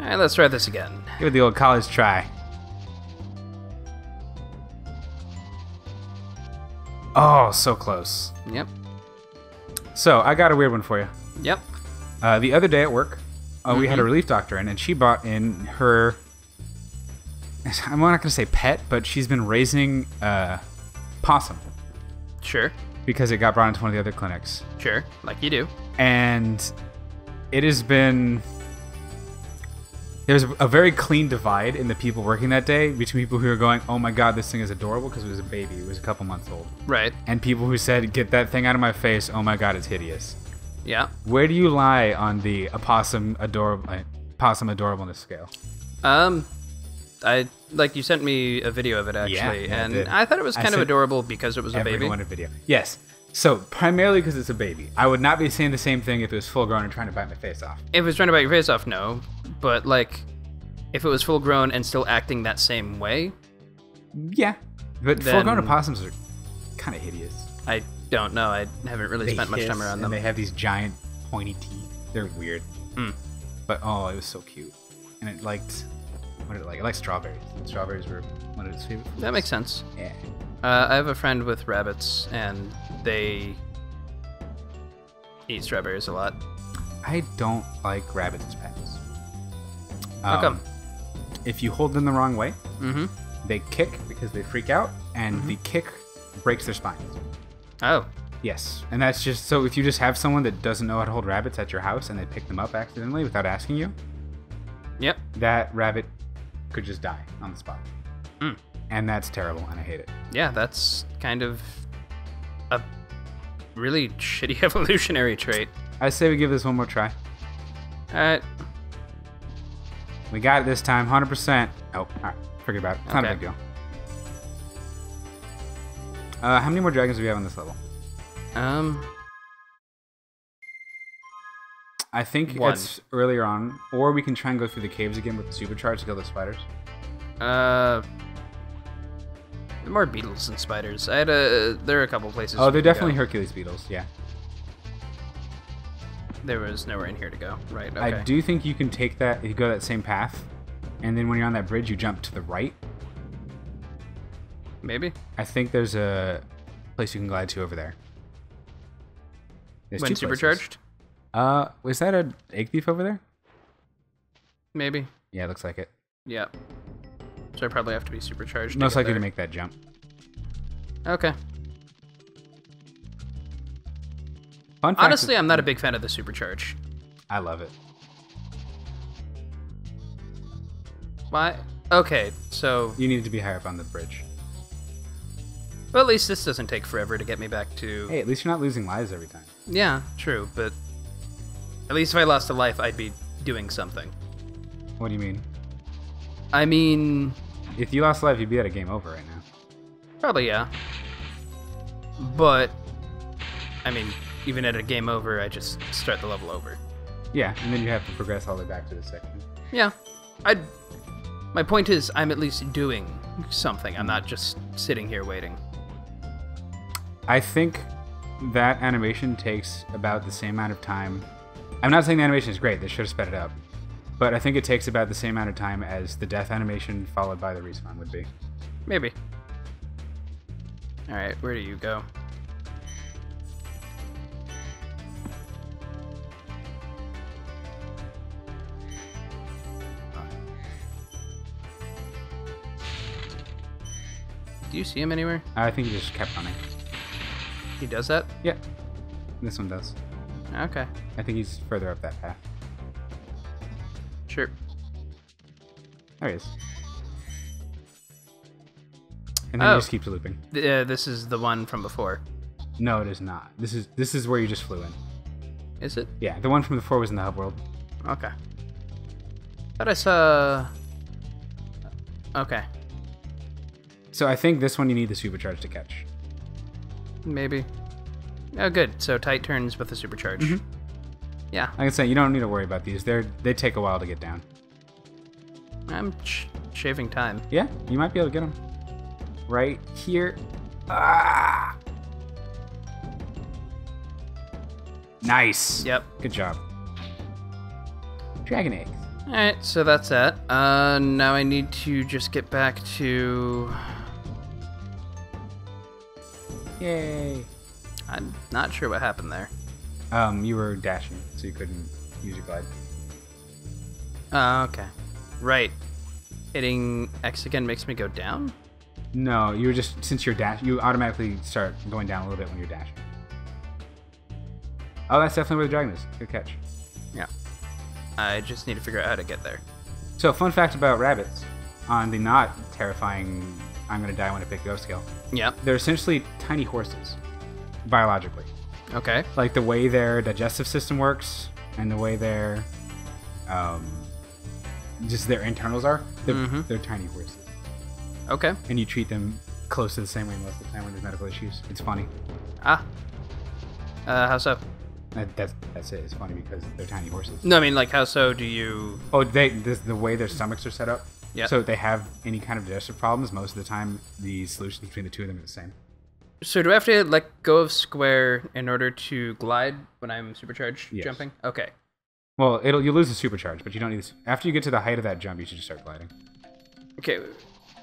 All right, let's try this again. Give it the old college try. Oh, so close. Yep. So I got a weird one for you. Yep. Uh, the other day at work, uh, we had a Mhm. relief doctor in, and she brought in her. I'm not going to say pet, but she's been raising uh, possum Sure. because it got brought into one of the other clinics. Sure. Like you do. and it has been there's a very clean divide in the people working that day between people who are going oh my god this thing is adorable because it was a baby it was a couple months old Right. and people who said get that thing out of my face oh my god it's hideous Yeah. where do you lie on the opossum adorable uh, possum adorableness scale Um, I like you sent me a video of it actually, yeah, I and did. I thought it was I kind of adorable because it was a baby. everyone a video yes so primarily because it's a baby i would not be saying the same thing if it was full grown and trying to bite my face off If it was trying to bite your face off, no. But like, if it was full grown and still acting that same way, yeah but full grown opossums are kind of hideous I don't know. I haven't really They spent much time around them. They have these giant pointy teeth. They're weird. Hmm. But oh, it was so cute. And it liked what did it like? It liked strawberries. Strawberries were one of its favorite. That makes sense. Yeah. Uh, I have a friend with rabbits, and they eat strawberries a lot. I don't like rabbits as pets. How come? Um, If you hold them the wrong way, Mm-hmm. they kick because they freak out, and Mm-hmm. the kick breaks their spines. Oh, Yes, and that's just so if you just have someone that doesn't know how to hold rabbits at your house and they pick them up accidentally without asking you, yep. that rabbit could just die on the spot. Mm. And that's terrible, and I hate it. Yeah, that's kind of a really shitty evolutionary trait. I say we give this one more try. All right. We got it this time, 100%. Oh, alright, forget about it. It's not a big deal. Uh, how many more dragons do we have on this level? Um. I think One. it's earlier on, or we can try and go through the caves again with the supercharge to kill the spiders. Uh. More beetles and spiders. I had a. There are a couple places. Oh, they're definitely Hercules beetles, yeah. There was nowhere in here to go. Right. Okay. I do think you can take that, you go that same path, and then when you're on that bridge, you jump to the right. Maybe. I think there's a place you can glide to over there. There's when supercharged. Uh, was that a egg thief over there? Maybe. Yeah, it looks like it. Yeah. So I probably have to be supercharged. Most likely to make that jump. Okay. Fun Honestly, I'm not a big fan of the supercharge. I love it. Why? Okay, so You needed to be higher up on the bridge. well, at least this doesn't take forever to get me back to. Hey, at least you're not losing lives every time. Yeah, true, but at least if I lost a life, I'd be doing something. What do you mean? I mean, If you lost a life, you'd be at a game over right now. probably yeah. But I mean, even at a game over, I just start the level over. Yeah, and then you have to progress all the way back to the section. Yeah, I. My point is, I'm at least doing something. I'm not just sitting here waiting. I think that animation takes about the same amount of time. I'm not saying the animation is great, they should have sped it up. But I think it takes about the same amount of time as the death animation followed by the respawn would be. Maybe. All right, where do you go? Do you see him anywhere? I think he just kept running. He does that? Yeah, this one does. Okay, I think he's further up that path. sure. There he is. And then Oh. he just keeps looping. Th- uh, this is the one from before. No, it is not. This is this is where you just flew in. Is it? Yeah, the one from before was in the hub world. Okay. Thought I saw. Okay, So I think this one you need the supercharge to catch. maybe. Oh, good. So tight turns with the supercharge. Mm-hmm. Yeah, Like I said, you don't need to worry about these. They're they take a while to get down. I'm sh- shaving time. Yeah, you might be able to get them. Right here. Ah! Nice. Yep. Good job. Dragon eggs. Alright, so that's that. Uh, now I need to just get back to. Yay! I'm not sure what happened there. Um, you were dashing, so you couldn't use your glide. Oh, okay. Right. Hitting X again makes me go down? No, you were just since you're dash, you automatically start going down a little bit when you're dashing. Oh, that's definitely where the dragon is. Good catch. Yeah. I just need to figure out how to get there. So, fun fact about rabbits on the not terrifying I'm gonna die when I pick you up scale. Yep. They're essentially tiny horses, biologically. Okay. Like the way their digestive system works and the way their, um, just their internals are. They're, Mhm. they're tiny horses, Okay. and you treat them close to the same way most of the time when there's medical issues. It's funny. Ah. Uh, how so? That, that's that's it. It's funny because they're tiny horses. No, I mean, like, how so do you. Oh, they this, the way their stomachs are set up. Yeah. So if they have any kind of digestive problems, most of the time the solutions between the two of them are the same. So do I have to let go of square in order to glide when I'm supercharged Yes. jumping? Okay. Well, it'll you lose the supercharge, but you don't need. This, after you get to the height of that jump, you should just start gliding, Okay.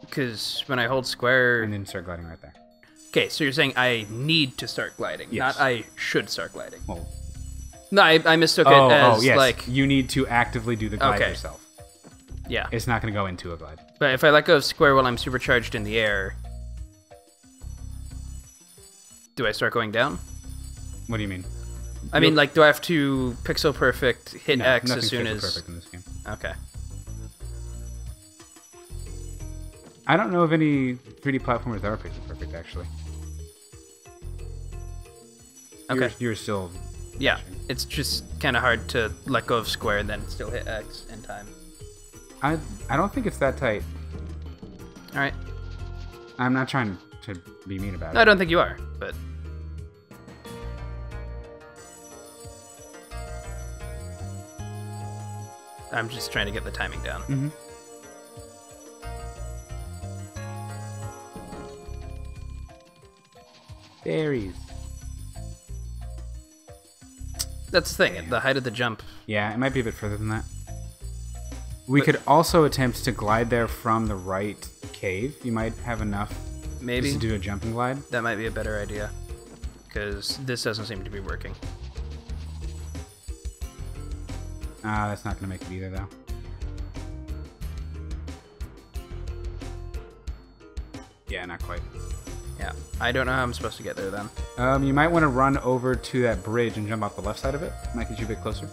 Because when I hold square. and then start gliding right there. Okay, so you're saying I need to start gliding, Yes. not I should start gliding. Well, No, I, I mistook oh, it as oh, yes. like. you need to actively do the glide Okay. yourself. Yeah. It's not going to go into a glide. But if I let go of square while I'm supercharged in the air, do I start going down? What do you mean? I mean, like, do I have to pixel perfect hit No, X as soon pixel as? perfect in this game. Okay. I don't know of any 3D platformers that are pixel perfect actually. Okay. You're, you're still. Yeah, it's just kind of hard to let go of square and then still hit X in time. I I don't think it's that tight. All right. I'm not trying to be mean about No, I don't think you are, but I'm just trying to get the timing down. Mhm. Berries. That's the thing. The height of the jump. Yeah, it might be a bit further than that. We could also attempt to glide there from the right cave. You might have enough Maybe to do a jumping glide. that might be a better idea, because this doesn't seem to be working. Ah, that's not going to make it either, though. Yeah, not quite. Yeah, I don't know how I'm supposed to get there then. Um, you might want to run over to that bridge and jump off the left side of it. Might get you a bit closer.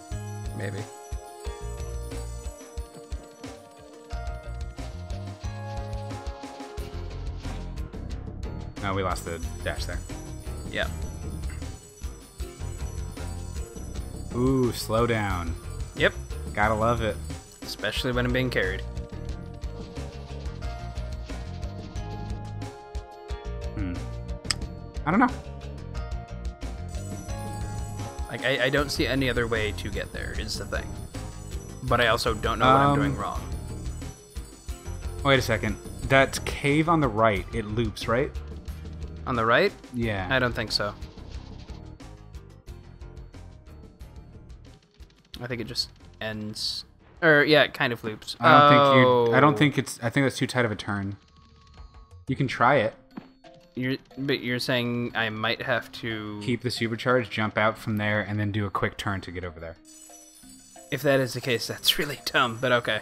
Maybe. Oh, we lost the dash there. Yeah. Ooh, slow down. Yep. Gotta love it. Especially when I'm being carried. Hmm. I don't know. Like I, I don't see any other way to get there. Is the thing. But I also don't know what I'm Um, doing wrong. Wait a second. That cave on the right, it loops, right? On the right? Yeah. I don't think so. I think it just ends. Or yeah, it kind of loops. I don't think you. I don't Oh. think it's. I think that's too tight of a turn. You can try it. You're, but you're saying I might have to. Keep the supercharge, jump out from there, and then do a quick turn to get over there. If that is the case, that's really dumb. But okay,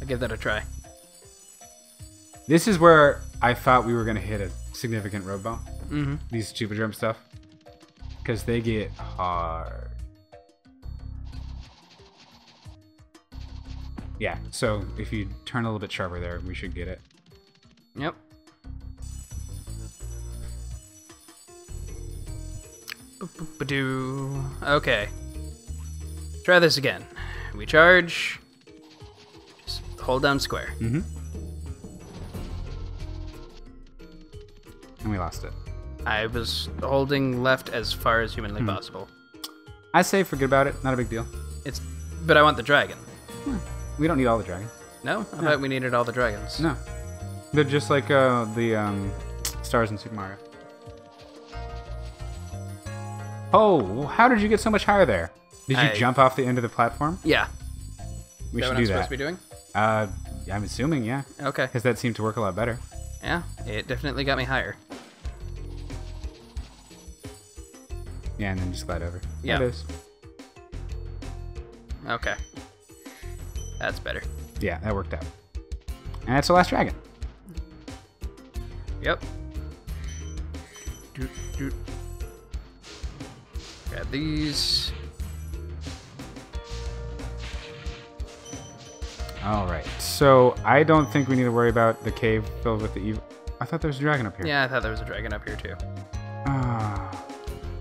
I'll give that a try. This is where I thought we were gonna hit a significant road bump. Mm-hmm. These super jump stuff, because they get hard. Yeah. So if you turn a little bit sharper there, we should get it. Yep. Boop-boop-ba-doo. Okay. Try this again. We charge. Just hold down square. Mm-hmm. And we lost it. I was holding left as far as humanly possible. I say forget about it. Not a big deal. It's, but I want the dragon. We don't need all the dragons. No, I thought we needed all the dragons. No. They're just like uh, the um, stars in Super Mario. Oh, how did you get so much higher there? Did you I- jump off the end of the platform? Yeah. We that should what do I'm supposed that. to be doing? Uh, I'm assuming, yeah, Okay. because that seemed to work a lot better. Yeah, it definitely got me higher. Yeah, and then just glide over. Yeah. Okay. That's better. Yeah, that worked out. And that's the last dragon. Yep. Doot, doot. Grab these. All right. So I don't think we need to worry about the cave filled with the evil. I thought there was a dragon up here. Yeah, I thought there was a dragon up here too.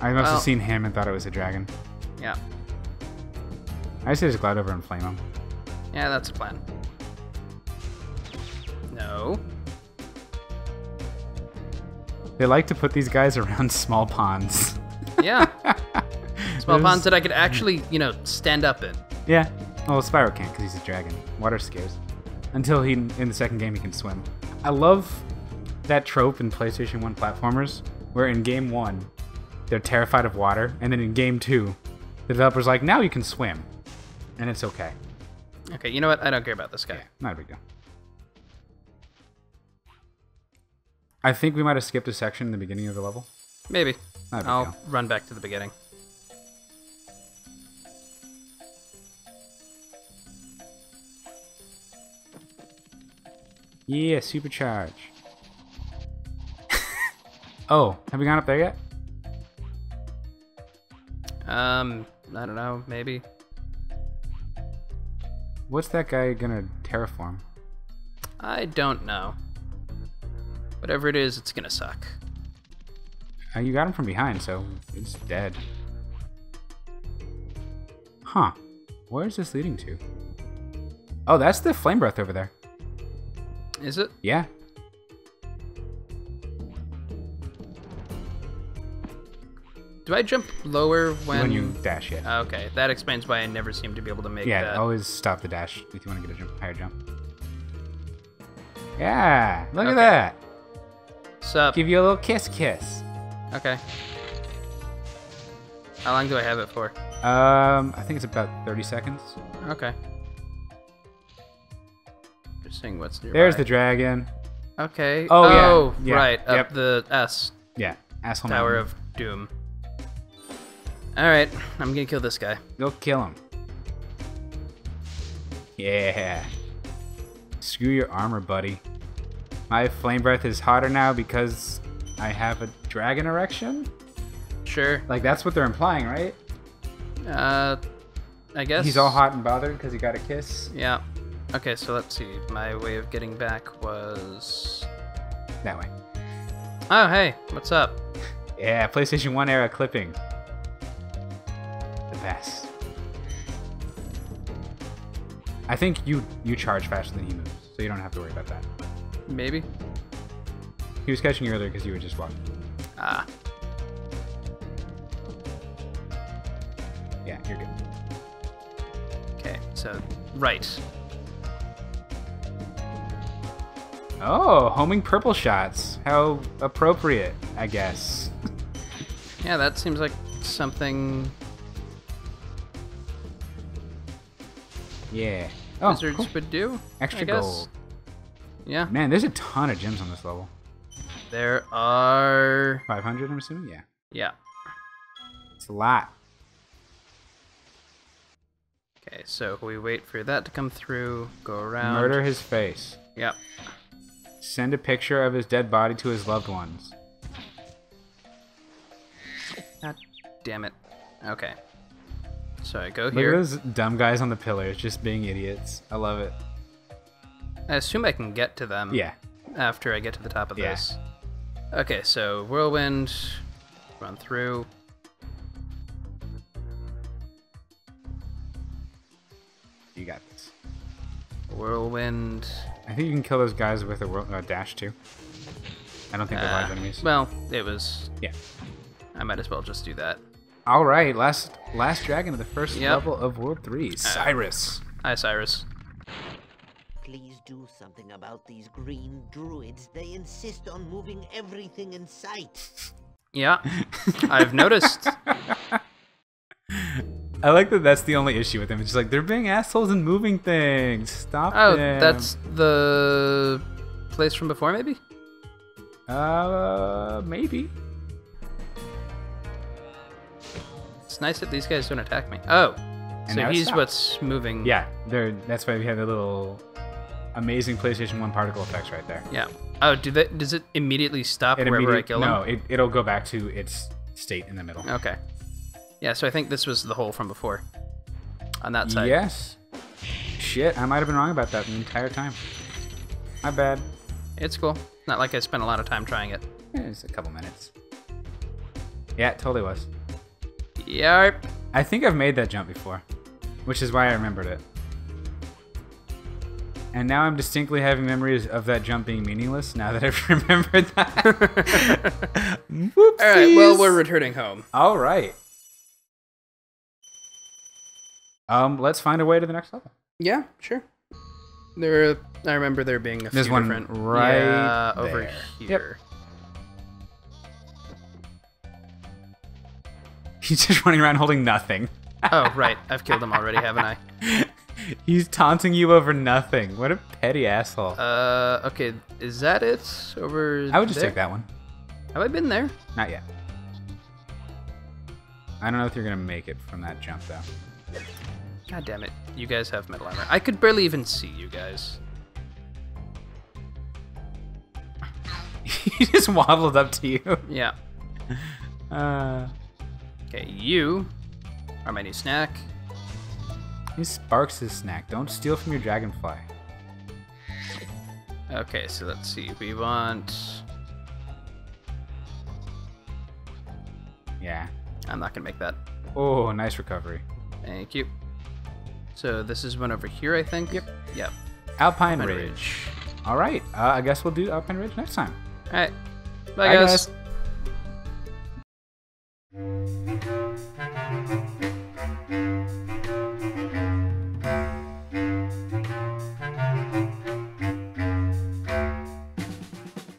I must Well- have seen him and thought it was a dragon. Yeah. I say just glide over and flame him. Yeah, that's a plan. No. They like to put these guys around small ponds. Yeah. Small There's- ponds that I could actually, you know, stand up in. Yeah. Well, Spyro can't because he's a dragon. Water scares. Until he in the second game he can swim. I love that trope in PlayStation 1 platformers where in game 1 they're terrified of water and then in game 2 the developer's like now you can swim. And it's okay. Okay, you know what? I don't care about this guy. Yeah, not a big deal. I think we might have skipped a section in the beginning of the level. Maybe. Not a big I'll deal. run back to the beginning. Yeah, supercharge. oh, have we gone up there yet? Um, I don't know, maybe. What's that guy gonna terraform? I don't know. Whatever it is, it's gonna suck. Uh, you got him from behind, so it's dead. Huh. Where is this leading to? Oh, that's the flame breath over there. Is it? Yeah. Do I jump lower when? When, you dash, yeah. Okay, that explains why I never seem to be able to make yeah, that. always stop the dash if you want to get a jump, higher jump. Yeah, look Okay. at that. Sup? Give you a little kiss kiss. Okay. How long do I have it for? Um, I think it's about 30 seconds. Okay. Just seeing what's nearby. There's the dragon. Okay. Oh, yeah. Oh, Yeah. right. Up the S Yeah, asshole Tower mountain. of Doom. All right, I'm gonna kill this guy. Go kill him. Yeah. Screw your armor, buddy. My flame breath is hotter now because I have a dragon erection? Sure. Like, that's what they're implying, right? Uh, I guess He's all hot and bothered because he got a kiss. Yeah. Okay, so let's see. My way of getting back was. That way. Oh, hey, what's up? Yeah, PlayStation 1 era clipping. Best. I think you you charge faster than he moves, so you don't have to worry about that. Maybe. He was catching you earlier because you were just walking. Ah, Yeah, you're good. okay. So, right. Oh, homing purple shots. How appropriate, I guess. Yeah, that seems like something Yeah. Oh, wizards cool. would do. Extra I guess. gold. Yeah, Man, there's a ton of gems on this level. there are. 500, I'm assuming? Yeah. Yeah. It's a lot. Okay, so we wait for that to come through. Go around. Murder his face. Yep. Send a picture of his dead body to his loved ones. God damn it. Okay. So I go Look here. at those dumb guys on the pillars just being idiots. I love it. I assume I can get to them. Yeah. after I get to the top of Yeah. this. Okay, so whirlwind, run through. You got this. Whirlwind. I think you can kill those guys with a whirl- uh, dash too. I don't think they're large uh, enemies. well, it was. Yeah. I might as well just do that. All right, last last dragon of the first Yep. level of World Three, Cyrus. Hi, Cyrus. Please do something about these green druids. They insist on moving everything in sight. Yeah, I've noticed. I like that. That's the only issue with them. It's just like they're being assholes and moving things. Stop Oh, them. that's the place from before, maybe. uh maybe. It's nice that these guys don't attack me. Oh, And so he's what's moving. Yeah, they're. That's why we have the little amazing PlayStation One particle effects right there. Yeah. Oh, do that? Does it immediately stop It wherever I kill no, him? it, it'll go back to its state in the middle. Okay. Yeah. So I think this was the hole from before. On that side. Yes. Shit, I might have been wrong about that the entire time. My bad. It's cool. Not like I spent a lot of time trying it. It's a couple minutes. Yeah, it totally was. Yarp. I think I've made that jump before, which is why I remembered it. And now I'm distinctly having memories of that jump being meaningless now that I've remembered that. All right. Well, we're returning home. All right. Um, let's find a way to the next level. Yeah. Sure. There. I remember there being a There's few one different. right yeah, over there. Yep. He's just running around holding nothing. oh, right. I've killed him already, haven't I? He's taunting you over nothing. What a petty asshole. Uh. Okay. Is that it? Over. I would just there? take that one. Have I been there? Not yet. I don't know if you're gonna make it from that jump though. God damn it. You guys have metal armor. I could barely even see you guys. he just waddled up to you. Yeah. Uh, Okay, you are my new snack. he sparks his snack. Don't steal from your dragonfly. Okay, so let's see. We want. Yeah. I'm not gonna make that. Oh, nice recovery. Thank you. So this is one over here, I think. Yep. Yep. Alpine Alpine Ridge. Ridge. All right. Uh, I guess we'll do Alpine Ridge next time. All right. Bye, Bye, guys. guys.